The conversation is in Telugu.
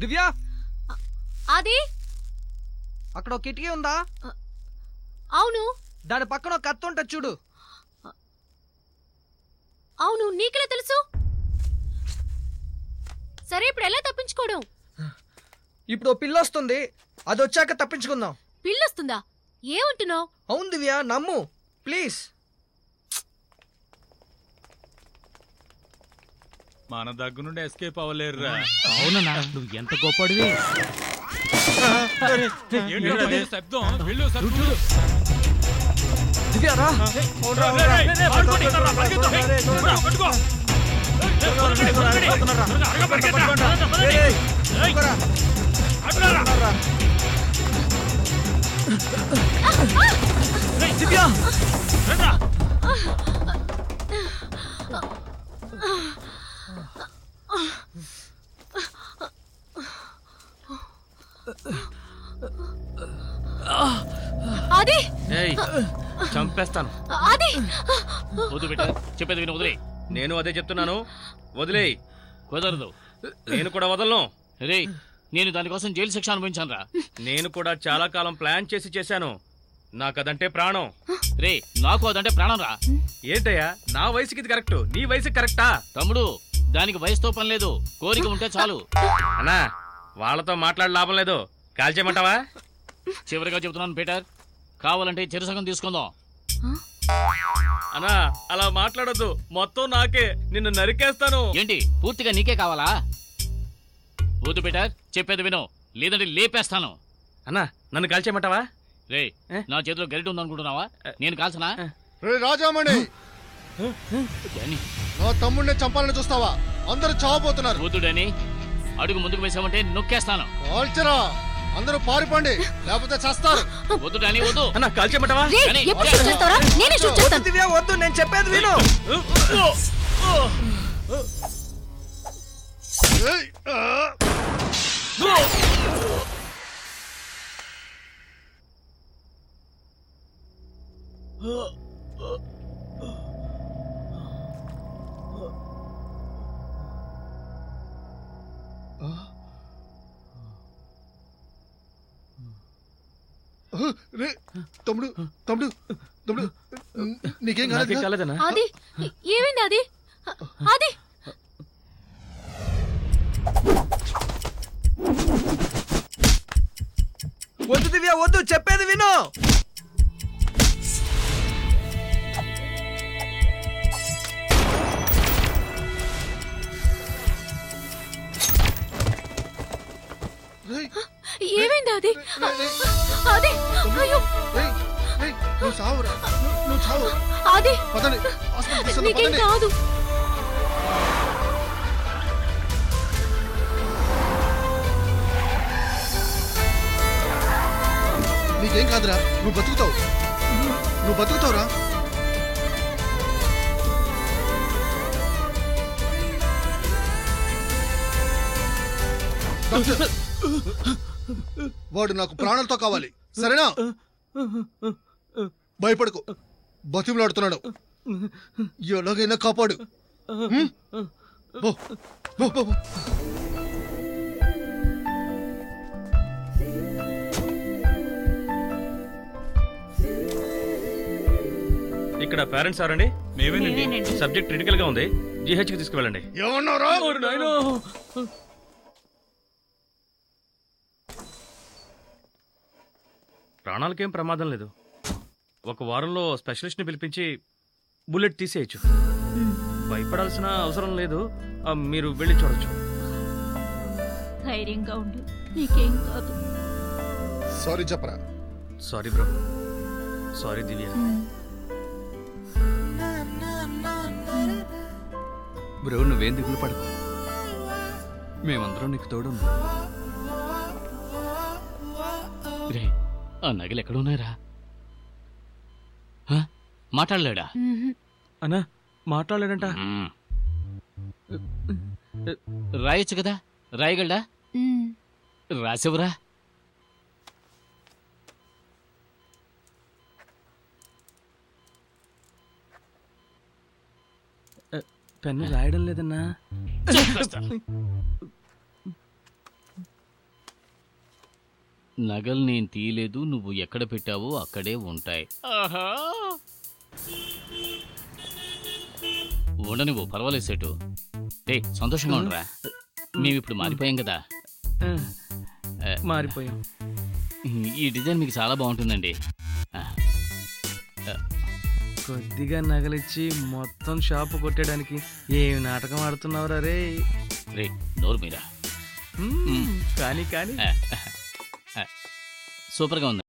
దివ్య! అది? అక్కడ ఒక కిటికీ ఉందా? అవును. దాని పక్కన ఒక కత్తి ఉంటుంది చూడు. అవును నీకెలా తెలుసు? సరే ఇప్పుడు ఎలా తప్పించుకోవడం? ఇప్పుడు ఓ పిల్ల వస్తుంది. అది వచ్చాక తప్పించుకుందాం. పిల్లొస్తుందా ఏమంటున్నావు? అవును దివ్య నమ్ము. ప్లీజ్. మన దగ్గర నుండి ఎస్కేప్ అవ్వలేరురా. అవునన్నా నువ్వు ఎంత గొప్పడివి వెళ్ళు శబ్దం. దివ్య అది ఏయ్ చంపేస్తాను. అది వద్దు బిడ్డ చెప్పేది విను వదిలే. నేను అదే చెప్తున్నాను. వదిలేయ్ కుదరదు. నేను కూడా వదలను. రే నేను దానికోసం జైలు శిక్ష అనుభవించాను రా నేను కూడా చాలా కాలం ప్లాన్ చేసి చేశాను. నాకదంటే ప్రాణం. రే నాకు అదంటే ప్రాణం రా ఏంటయ్యా? నా వయసుకి ఇది కరెక్ట్. నీ వయసుకి కరెక్టా? తమ్ముడు దానికి వయసుతో పని లేదు. కోరిక ఉంటే చాలు. అన్నా వాళ్ళతో మాట్లాడ లాభం లేదు. కాల్చేయమంటావా చివరిగా చెబుతున్నాను పీటర్. కావాలంటే చెరుసగం తీసుకుందాం. అన్నా అలా మాట్లాడొద్దు. మొత్తం నాకే. నిన్ను నరికేస్తాను. ఏంటి? పూర్తిగా నీకే కావాలా? వద్దు పీటర్ చెప్పేది విను. లేదంటే లేపేస్తాను. అన్నా నన్ను కాల్చేయమంటావా? రే? నా చేతిలో గరిట ఉందనుకుంటున్నావా? నేను కాల్సనా రే రాజామణి! నా తమ్ముడిని చంపాలని చూస్తావా? అందరూ చావబోతున్నారు. వద్దు డానీ. అడుగు ముందుకు వేసామంటే నొక్కేస్తాను. కాల్చరా! అందరూ పారిపోండి లేకపోతే చస్తారు. వద్దు డానీ వద్దు. అన్నా కానీ- ఎప్పుడు షూట్ చేస్తావరా? నేనే షూట్ వద్దు చేస్తాను. దివ్య వద్దు నేను చెప్పేది విను. ఏయ్, ఆ! రే తమ్ముడు తమ్ముడు తమ్ముడు నీకేం కాలేదు కాలేదన్నా? అది ఏమైంది అది అది వద్దు దివ్య వద్దు చెప్పేది విను! ఏమైంది అది అది అయ్యో. నువ్వు చావు రా. నువ్వు- చావు. అది పదండి నీకేం కాదు. నీకేం కాదురా నువ్వు బతుకుతావు. నువ్వు బతుకుతావురా. డాక్టర్, వాడు నాకు ప్రాణాలతో కావాలి. సరేనా? భయపడకు. బతిమలాడుతున్నాడు. ఎలాగైనా కాపాడు. హ్మ్? పో, పో, పో, పో. ఇక్కడ పేరెంట్స్ మేమేనండి. నేనేనండి. సబ్జెక్ట్ క్రిటికల్గా ఉంది. జిహెచ్కి తీసుకువెళ్ళండి. ఏమన్నావురా? ప్రాణాలకేం ప్రమాదం లేదు. ఒక వారంలో స్పెషలిస్ట్ని పిలిపించి బుల్లెట్ తీసేయచ్చు. భయపడాల్సిన అవసరం లేదు. ఆ, మీరు వెళ్ళి చూడొచ్చు. ధైర్యంగా ఉండు. నీకేం కాదు. సారీ చెప్పరా? Sorry bro. Sorry Divya. Bro నువ్వేం దిగులు పడకు. మేమందరం నీకు తోడున్నాం. రే ఆ నగలు ఎక్కడ ఉన్నాయరా హ? మాట్లాడలేడా? అన్నా మాట్లాడలేడంట. రాయొచ్చు కదా? రాయగలడా? రాసివరా పెన్ను రాయడం లేదన్నా. నగలు నేను తీయలేదు నువ్వు ఎక్కడ పెట్టావో అక్కడే ఉంటాయి. ఆహా! ఉండ నువ్వు పర్వాలేదు సెటు. రే సంతోషంగా ఉండరా? మేము ఇప్పుడు మారిపోయాం కదా. మారిపోయాం. ఈ డిజైన్ మీకు చాలా బాగుంటుందండి. కొద్దిగా నగలిచ్చి మొత్తం షాపు కొట్టడానికి ఏమి నాటకం ఆడుతున్నావురా రే? రే నోరు మీరా. కానీ కానీ. సూపర్గా ఉంది.